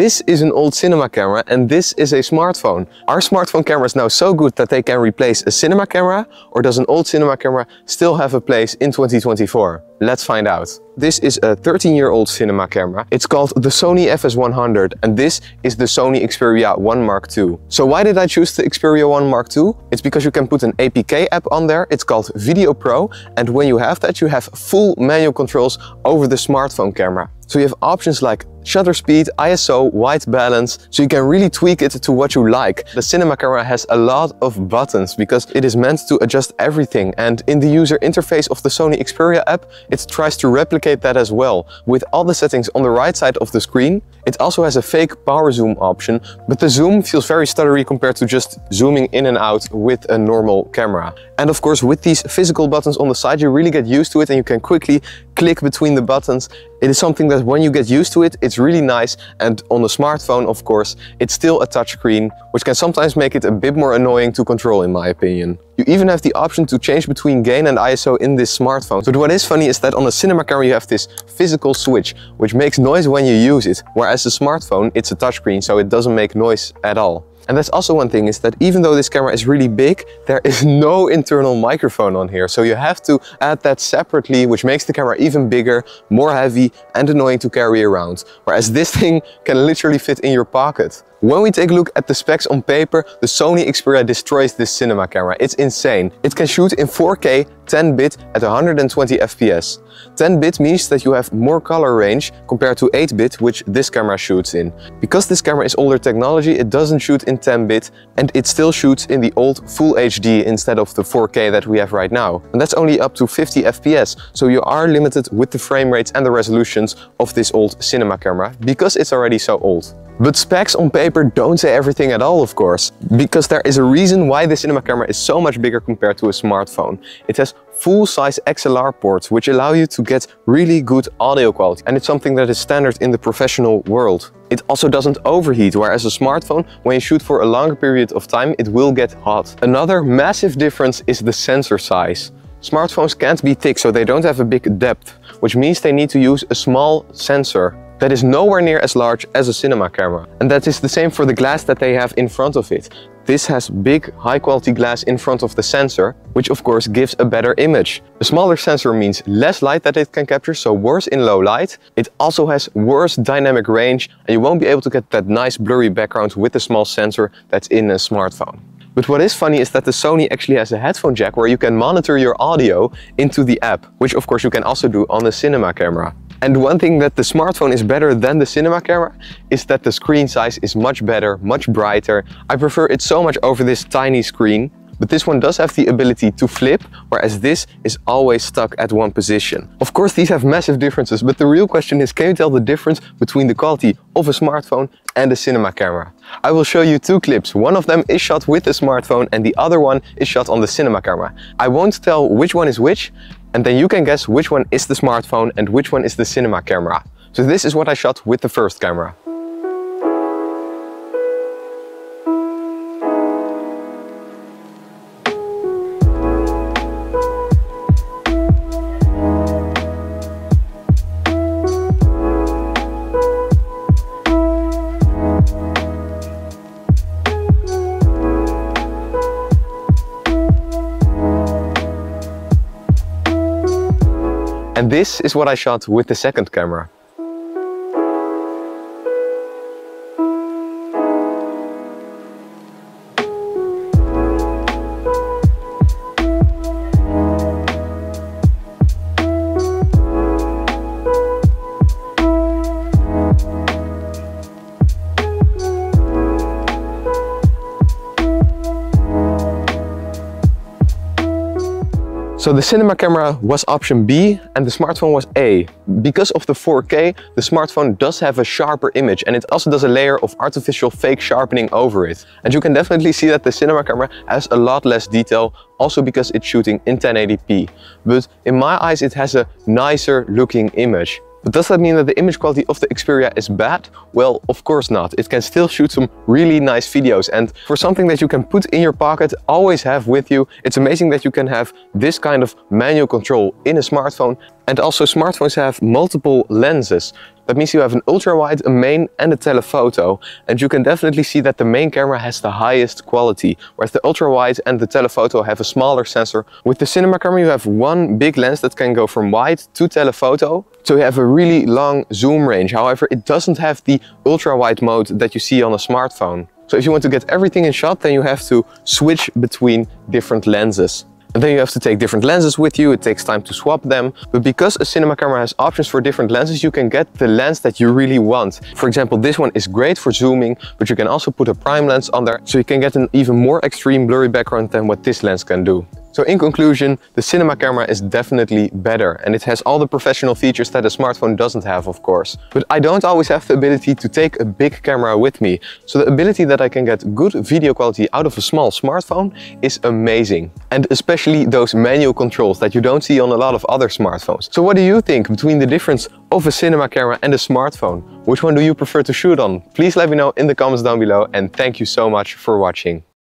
This is an old cinema camera and this is a smartphone. Are smartphone cameras now so good that they can replace a cinema camera? Or does an old cinema camera still have a place in 2024? Let's find out. This is a 13-year-old cinema camera. It's called the Sony FS100 and this is the Sony Xperia 1 Mark II. So why did I choose the Xperia 1 Mark II? It's because you can put an APK app on there. It's called Video Pro and when you have that you have full manual controls over the smartphone camera. So you have options like shutter speed, ISO, white balance, so you can really tweak it to what you like. The cinema camera has a lot of buttons because it is meant to adjust everything and in the user interface of the Sony Xperia app, it tries to replicate that as well. With all the settings on the right side of the screen, it also has a fake power zoom option, but the zoom feels very stuttery compared to just zooming in and out with a normal camera. And of course, with these physical buttons on the side, you really get used to it and you can quickly click between the buttons. It is something that when you get used to it, it's really nice. And on the smartphone, of course, it's still a touchscreen, which can sometimes make it a bit more annoying to control in my opinion. You even have the option to change between gain and ISO in this smartphone. But what is funny is that on a cinema camera you have this physical switch, which makes noise when you use it. Whereas the smartphone, it's a touchscreen, so it doesn't make noise at all. And that's also one thing is that even though this camera is really big, there is no internal microphone on here. So you have to add that separately, which makes the camera even bigger, more heavy and annoying to carry around. Whereas this thing can literally fit in your pocket. When we take a look at the specs on paper, the Sony Xperia destroys this cinema camera. It's insane. It can shoot in 4K 10-bit at 120 FPS. 10-bit means that you have more color range compared to 8-bit, which this camera shoots in. Because this camera is older technology, it doesn't shoot in 10-bit and it still shoots in the old Full HD instead of the 4K that we have right now. And that's only up to 50 FPS, so you are limited with the frame rates and the resolutions of this old cinema camera because it's already so old. But specs on paper don't say everything at all, of course, because there is a reason why the cinema camera is so much bigger compared to a smartphone. It has full-size XLR ports, which allow you to get really good audio quality. And it's something that is standard in the professional world. It also doesn't overheat, whereas a smartphone, when you shoot for a longer period of time, it will get hot. Another massive difference is the sensor size. Smartphones can't be thick, so they don't have a big depth, which means they need to use a small sensor that is nowhere near as large as a cinema camera. And that is the same for the glass that they have in front of it. This has big, high quality glass in front of the sensor, which of course gives a better image. A smaller sensor means less light that it can capture, so worse in low light. It also has worse dynamic range and you won't be able to get that nice blurry background with the small sensor that's in a smartphone. But what is funny is that the Sony actually has a headphone jack where you can monitor your audio into the app, which of course you can also do on the cinema camera. And one thing that the smartphone is better than the cinema camera is that the screen size is much better, much brighter. I prefer it so much over this tiny screen. But this one does have the ability to flip, whereas this is always stuck at one position. Of course, these have massive differences, but the real question is, can you tell the difference between the quality of a smartphone and a cinema camera? I will show you two clips. One of them is shot with the smartphone and the other one is shot on the cinema camera. I won't tell which one is which, and then you can guess which one is the smartphone and which one is the cinema camera. So this is what I shot with the first camera. And this is what I shot with the second camera. So the cinema camera was option B and the smartphone was A. Because of the 4K, the smartphone does have a sharper image and it also does a layer of artificial fake sharpening over it. And you can definitely see that the cinema camera has a lot less detail, also because it's shooting in 1080p. But in my eyes, it has a nicer looking image. But does that mean that the image quality of the Xperia is bad? Well, of course not. It can still shoot some really nice videos and for something that you can put in your pocket, always have with you, it's amazing that you can have this kind of manual control in a smartphone and also smartphones have multiple lenses. That means you have an ultra wide, a main and a telephoto. And you can definitely see that the main camera has the highest quality, whereas the ultra wide and the telephoto have a smaller sensor. With the cinema camera you have one big lens that can go from wide to telephoto. So you have a really long zoom range. However, it doesn't have the ultra wide mode that you see on a smartphone. So if you want to get everything in shot, then you have to switch between different lenses. And then you have to take different lenses with you, it takes time to swap them. But because a cinema camera has options for different lenses, you can get the lens that you really want. For example, this one is great for zooming, but you can also put a prime lens on there, so you can get an even more extreme blurry background than what this lens can do. So in conclusion, the cinema camera is definitely better and it has all the professional features that a smartphone doesn't have, of course. But I don't always have the ability to take a big camera with me. So the ability that I can get good video quality out of a small smartphone is amazing. And especially those manual controls that you don't see on a lot of other smartphones. So what do you think between the difference of a cinema camera and a smartphone? Which one do you prefer to shoot on? Please let me know in the comments down below and thank you so much for watching.